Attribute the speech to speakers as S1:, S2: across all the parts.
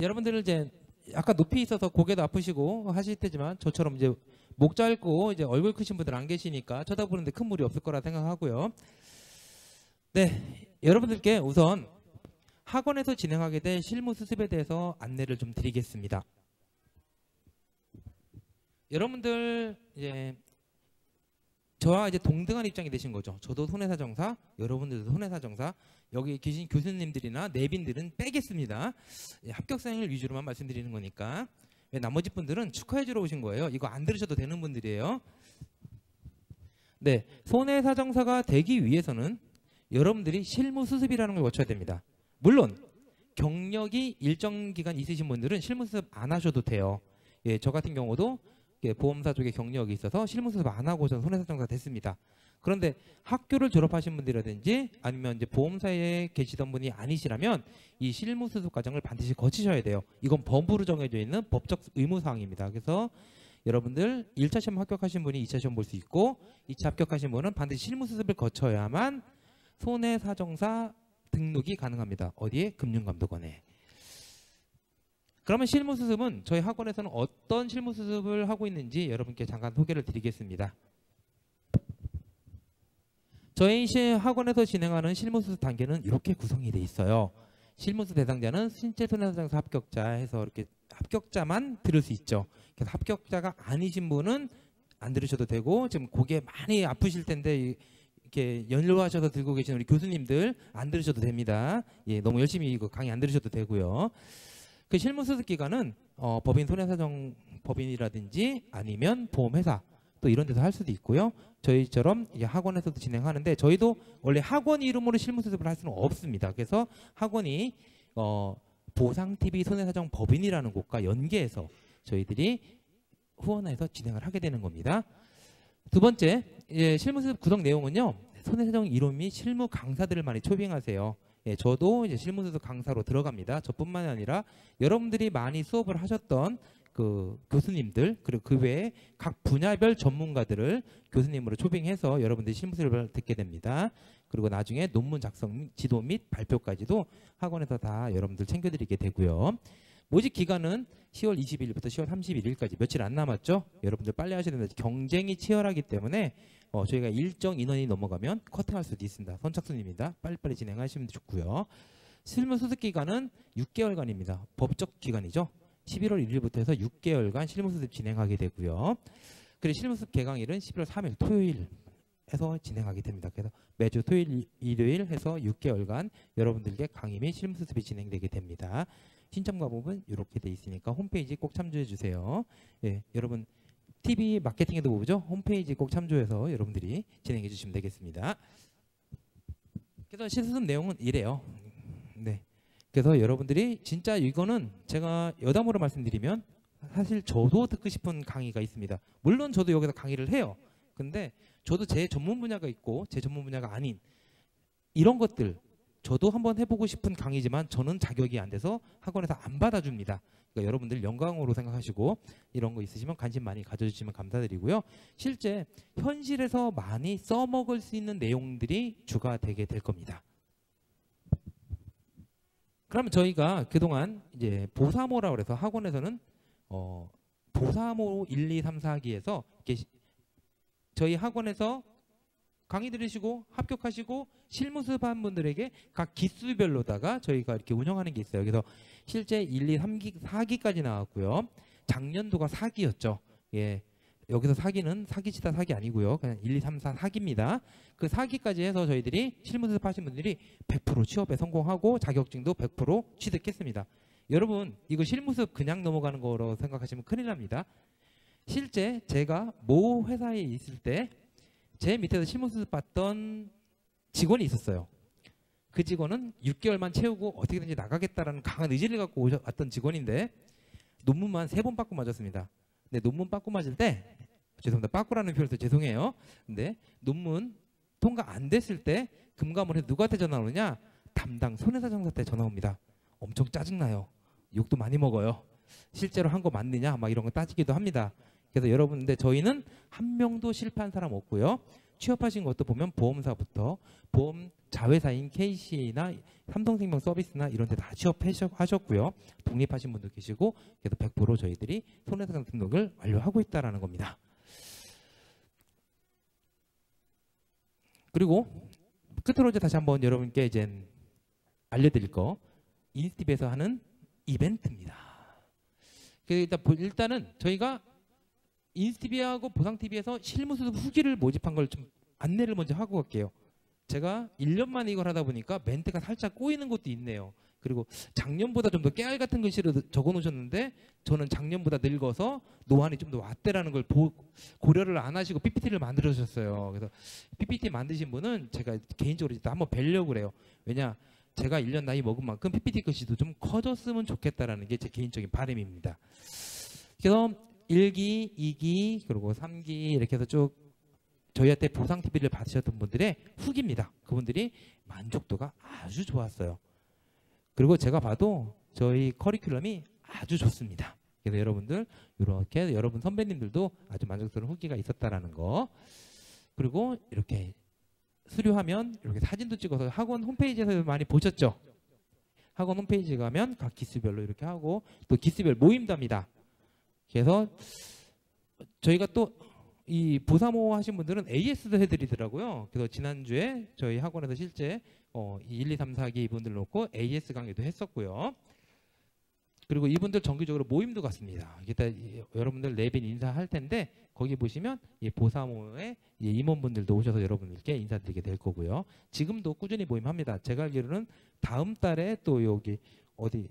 S1: 여러분들 이제 약간 높이 있어서 고개도 아프시고 하실 테지만 저처럼 이제 목 짧고 이제 얼굴 크신 분들 안 계시니까 쳐다보는데 큰 무리 없을 거라 생각하고요. 네, 여러분들께 우선 학원에서 진행하게 될 실무 수습에 대해서 안내를 좀 드리겠습니다. 여러분들 이제 저와 이제 동등한 입장이 되신 거죠. 저도 손해사 정사, 여러분들도 손해사 정사, 여기 계신 교수님들이나 내빈들은 빼겠습니다. 예, 합격사항을 위주로만 말씀드리는 거니까. 왜 나머지 분들은 축하해 주러 오신 거예요. 이거 안 들으셔도 되는 분들이에요. 네, 손해사 정사가 되기 위해서는 여러분들이 실무 수습이라는 걸 거쳐야 됩니다. 물론 경력이 일정 기간 있으신 분들은 실무 수습 안 하셔도 돼요. 예, 저 같은 경우도 예, 보험사 쪽에 경력이 있어서 실무 수습 안 하고 전 손해사정사 됐습니다. 그런데 학교를 졸업하신 분들이라든지 아니면 이제 보험사에 계시던 분이 아니시라면 이 실무 수습 과정을 반드시 거치셔야 돼요. 이건 법으로 정해져 있는 법적 의무 사항입니다. 그래서 여러분들 1차 시험 합격하신 분이 2차 시험 볼 수 있고 2차 합격하신 분은 반드시 실무 수습을 거쳐야만 손해사정사 등록이 가능합니다. 어디에? 금융감독원에. 그러면 실무 수습은 저희 학원에서는 어떤 실무 수습을 하고 있는지 여러분께 잠깐 소개를 드리겠습니다. 저희 시 학원에서 진행하는 실무 수습 단계는 이렇게 구성이 돼 있어요. 실무 수습 대상자는 신체 손해사정사 합격자 해서 이렇게 합격자만 들을 수 있죠. 그래서 합격자가 아니신 분은 안 들으셔도 되고 지금 고개 많이 아프실 텐데 이렇게 연로하셔서 들고 계신 우리 교수님들 안 들으셔도 됩니다. 예, 너무 열심히 이거 강의 안 들으셔도 되고요. 그 실무 수습 기관은 어, 법인 손해사정 법인이라든지 아니면 보험회사 또 이런 데서 할 수도 있고요. 저희처럼 이제 학원에서도 진행하는데 저희도 원래 학원 이름으로 실무 수습을 할 수는 없습니다. 그래서 학원이 어, 보상 TV 손해사정 법인이라는 곳과 연계해서 저희들이 후원해서 진행을 하게 되는 겁니다. 두 번째, 예, 실무 수습 구성 내용은요. 손해사정 이론 및 실무 강사들을 많이 초빙하세요. 예, 저도 이제 실무 수습 강사로 들어갑니다. 저뿐만이 아니라 여러분들이 많이 수업을 하셨던 그 교수님들 그리고 그 외에 각 분야별 전문가들을 교수님으로 초빙해서 여러분들이 실무 수습을 듣게 됩니다. 그리고 나중에 논문 작성, 지도 및 발표까지도 학원에서 다 여러분들 챙겨드리게 되고요. 모집 기간은 10월 20일부터 10월 31일까지 며칠 안 남았죠. 여러분들 빨리 하셔야 된다. 경쟁이 치열하기 때문에 어, 저희가 일정 인원이 넘어가면 커팅할 수도 있습니다. 선착순입니다. 빨리빨리 진행하시면 좋고요. 실무 수습 기간은 6개월간입니다. 법적 기간이죠. 11월 1일부터 해서 6개월간 실무 수습 진행하게 되고요. 그리고 실무 수습 개강일은 11월 3일 토요일 해서 진행하게 됩니다. 그래서 매주 토요일, 일요일 해서 6개월간 여러분들께 강의 및 실무 수습이 진행되게 됩니다. 신청 과목은 이렇게 돼 있으니까 홈페이지 꼭 참조해 주세요. 예, 여러분 TV 마케팅에도 보죠. 홈페이지 꼭 참조해서 여러분들이 진행해 주시면 되겠습니다. 그래서 실습 내용은 이래요. 네. 그래서 여러분들이 진짜 이거는 제가 여담으로 말씀드리면 사실 저도 듣고 싶은 강의가 있습니다. 물론 저도 여기서 강의를 해요. 근데 저도 제 전문 분야가 있고 제 전문 분야가 아닌 이런 것들 저도 한번 해보고 싶은 강의지만 저는 자격이 안 돼서 학원에서 안 받아줍니다. 그러니까 여러분들 영광으로 생각하시고 이런 거 있으시면 관심 많이 가져주시면 감사드리고요. 실제 현실에서 많이 써먹을 수 있는 내용들이 주가 되게 될 겁니다. 그러면 저희가 그동안 이제 보사모라고 해서 학원에서는 어, 보사모 1, 2, 3, 4기에서 저희 학원에서 강의 들으시고 합격하시고 실무 수업한 분들에게 각 기수별로다가 저희가 이렇게 운영하는 게 있어요. 그래서 실제 1, 2, 3기, 4기까지 나왔고요. 작년도가 4기였죠. 예. 여기서 사기는 사기치다 사기 아니고요. 그냥 1, 2, 3, 4 사기입니다. 그 사기까지 해서 저희들이 실무 수습 하신 분들이 100% 취업에 성공하고 자격증도 100% 취득했습니다. 여러분 이거 실무 수습 그냥 넘어가는 거로 생각하시면 큰일 납니다. 실제 제가 모 회사에 있을 때 제 밑에서 실무 수습 받던 직원이 있었어요. 그 직원은 6개월만 채우고 어떻게든지 나가겠다라는 강한 의지를 갖고 왔던 직원인데 논문만 세번 받고 맞았습니다. 근데 논문 받고 맞을 때 죄송합니다. 빠꾸라는 표현에서 죄송해요. 근데 논문 통과 안 됐을 때 금감원에 누구한테 전화 오느냐? 담당 손해사 정사한테 전화 옵니다. 엄청 짜증나요. 욕도 많이 먹어요. 실제로 한 거 맞느냐? 막 이런 거 따지기도 합니다. 그래서 여러분, 근데 저희는 한 명도 실패한 사람 없고요. 취업하신 것도 보면 보험사부터 보험 자회사인 KC나 삼성생명 서비스나 이런 데 다 취업하셨고요. 독립하신 분도 계시고 그래서 100% 저희들이 손해배상 등록을 완료하고 있다라는 겁니다. 그리고 끝으로 이제 다시 한번 여러분께 이제 알려드릴 거 인스티비에서 하는 이벤트입니다. 그 일단 보- 일단은 저희가 인스티비하고 보상TV에서 실무수 후기를 모집한 걸 좀 안내를 먼저 하고 갈게요. 제가 1년 만에 이걸 하다 보니까 멘트가 살짝 꼬이는 것도 있네요. 그리고 작년보다 좀 더 깨알 같은 글씨로 적어 놓으셨는데 저는 작년보다 늙어서 노안이 좀 더 왔대라는 걸 보- 고려를 안 하시고 PPT를 만들어 주셨어요. 그래서 PPT 만드신 분은 제가 개인적으로 일단 한번 뵈려고 그래요. 왜냐 제가 1년 나이 먹은 만큼 PPT 글씨도 좀 커졌으면 좋겠다라는 게 제 개인적인 바람입니다. 그래서 1기, 2기, 그리고 3기 이렇게 해서 쭉 저희한테 보상 TV를 받으셨던 분들의 후기입니다. 그분들이 만족도가 아주 좋았어요. 그리고 제가 봐도 저희 커리큘럼이 아주 좋습니다. 그래서 여러분들 이렇게 여러분 선배님들도 아주 만족스러운 후기가 있었다라는 거. 그리고 이렇게 수료하면 이렇게 사진도 찍어서 학원 홈페이지에서 많이 보셨죠? 학원 홈페이지 가면 각 기수별로 이렇게 하고 또 기수별 모임도 합니다. 그래서 저희가 또 이 보사모 하신 분들은 AS도 해드리더라고요. 그래서 지난주에 저희 학원에서 실제 어, 이 1, 2, 3, 4기 분들 놓고 AS 강의도 했었고요. 그리고 이분들 정기적으로 모임도 갔습니다. 이따 이- 여러분들 내빈 인사할 텐데 거기 보시면 이 보사모의 이 임원분들도 오셔서 여러분들께 인사드리게 될 거고요. 지금도 꾸준히 모임합니다. 제가 알기로는 다음 달에 또 여기 어디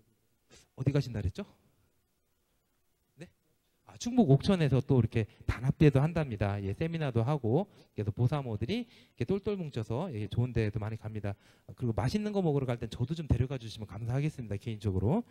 S1: 어디 가신다 그랬죠? 충북 옥천에서 또 이렇게 단합대도 한답니다. 예, 세미나도 하고 그래서 보사모들이 이렇게 똘똘 뭉쳐서 예, 좋은 데도 많이 갑니다. 그리고 맛있는 거 먹으러 갈 땐 저도 좀 데려가 주시면 감사하겠습니다. 개인적으로.